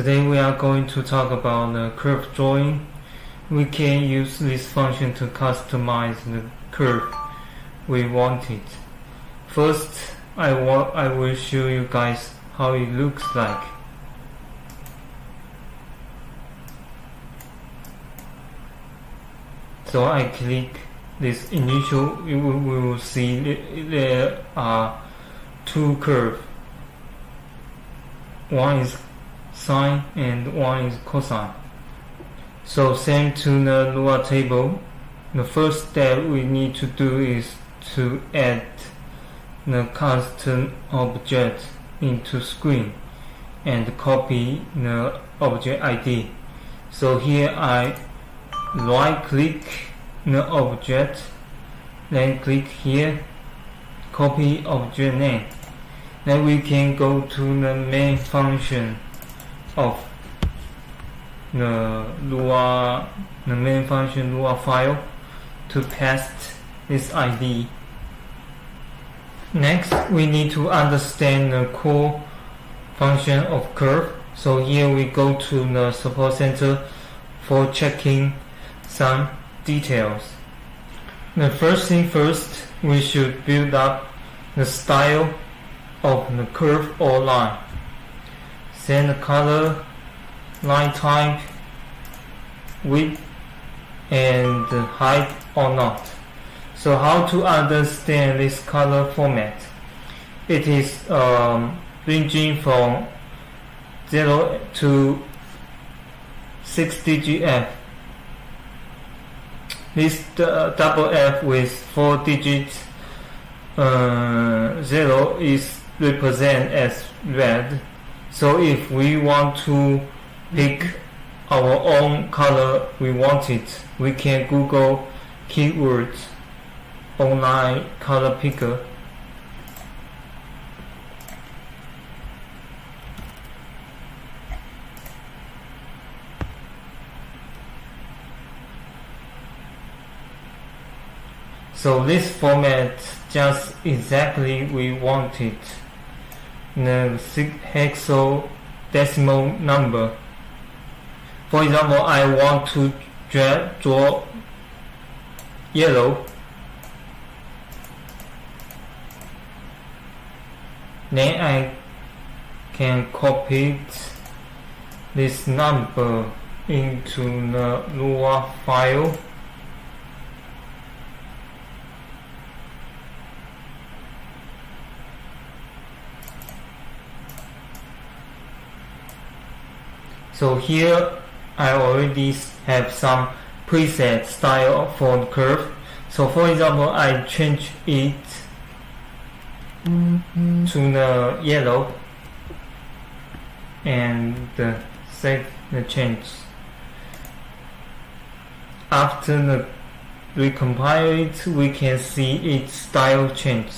Today we are going to talk about the curve drawing. We can use this function to customize the curve we wanted. First, I, wa I will show you guys how it looks like. So I click this initial, we will see there are two curves. One is sine and one is cosine. So same to the Lua table. The first step we need to do is to add the constant object into screen and copy the object ID. So here I right click the object then click here copy object name then we can go to the main function of the Lua the main function Lua file to paste this ID next we need to understand the core function of curve so here we go to the support center for checking some details. The first thing first, we should build up the style of the curve or line. Set the color, line type, width, and height or not. So how to understand this color format? It is um, ranging from 0 to 60 GF this uh, double F with four digits uh, zero is represent as red. So if we want to pick our own color we want it, we can Google keywords online color picker. So this format just exactly we wanted the hexadecimal number. For example, I want to draw yellow. Then I can copy this number into the Lua file. So here I already have some preset style for the curve. So for example, I change it mm-hmm. to the yellow and save the change. After the recompile it, we can see its style change.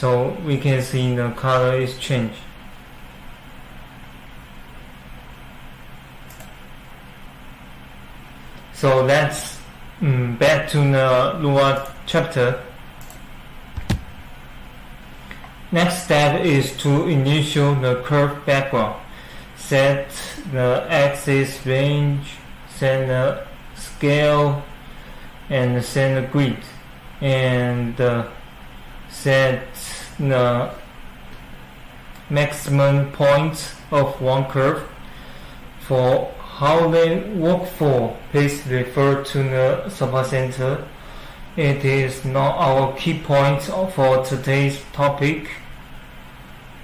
So we can see the color is changed. So let's um, back to the Lua chapter. Next step is to initial the curve background set the axis range set the scale and set the grid and uh, set the maximum point of one curve. For how they work for, please refer to the support center. It is not our key point for today's topic.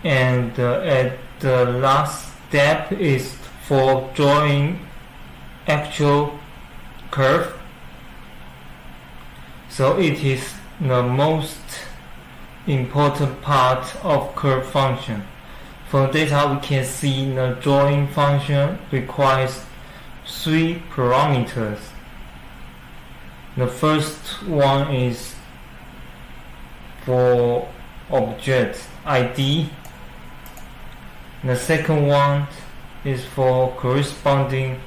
And uh, at the last step is for drawing actual curve. So it is the most important part of curve function. For data we can see the drawing function requires three parameters. The first one is for object ID. The second one is for corresponding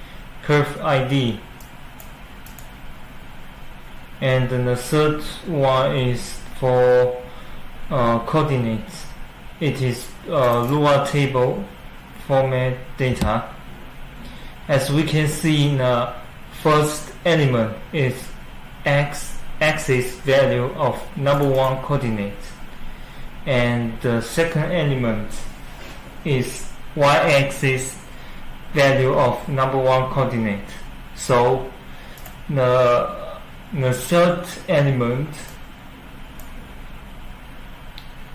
curve ID. and the third one is for uh, coordinates. It is uh, Lua table format data. As we can see in the first element is x axis value of number one coordinate. And the second element is y-axis value of number one coordinate. So the the third element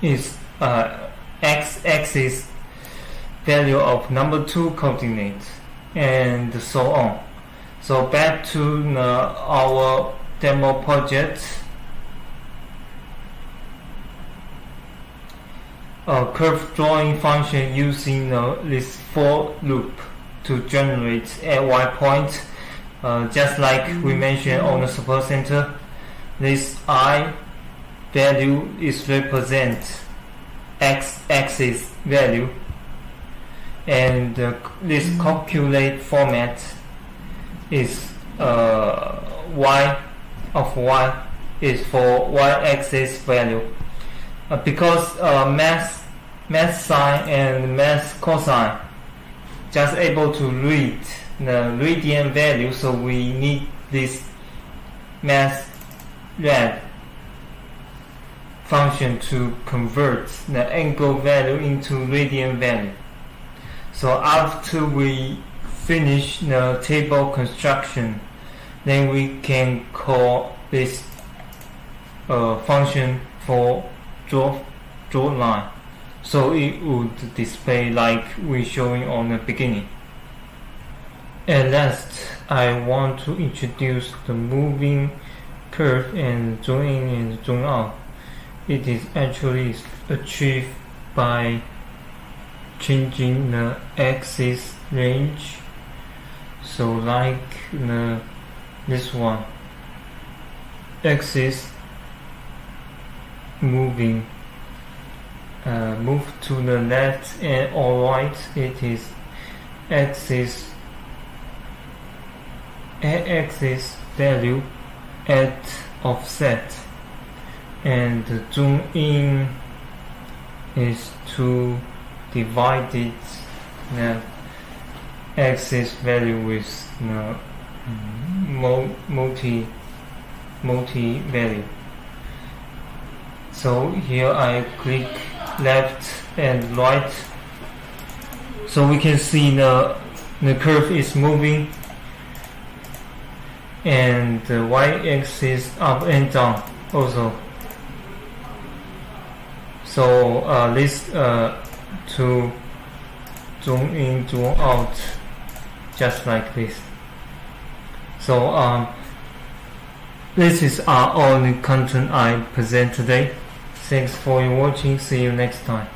is uh, x-axis value of number two coordinate and so on. So back to the, our demo project. A curve drawing function using uh, this for loop to generate a y point. Uh, just like we mentioned on the support center this i value is represent x axis value and uh, this calculate format is uh, y of y is for y axis value. Uh, because uh, math math sine and math cosine just able to read the radian value so we need this math rad function to convert the angle value into radian value. So after we finish the table construction then we can call this uh, function for draw draw line. So it would display like we showing on the beginning. At last I want to introduce the moving curve and zoom in and zoom out it is actually achieved by changing the axis range. So like the this one. Axis moving uh, move to the left and or right. It is axis axis value at offset and zoom in is to divide it the axis value with the multi multi value so here I click left and right. So we can see the the curve is moving and the y-axis up and down also so uh, this uh, to zoom in zoom out just like this so um, this is all the content I present today Thanks for watching. See you next time.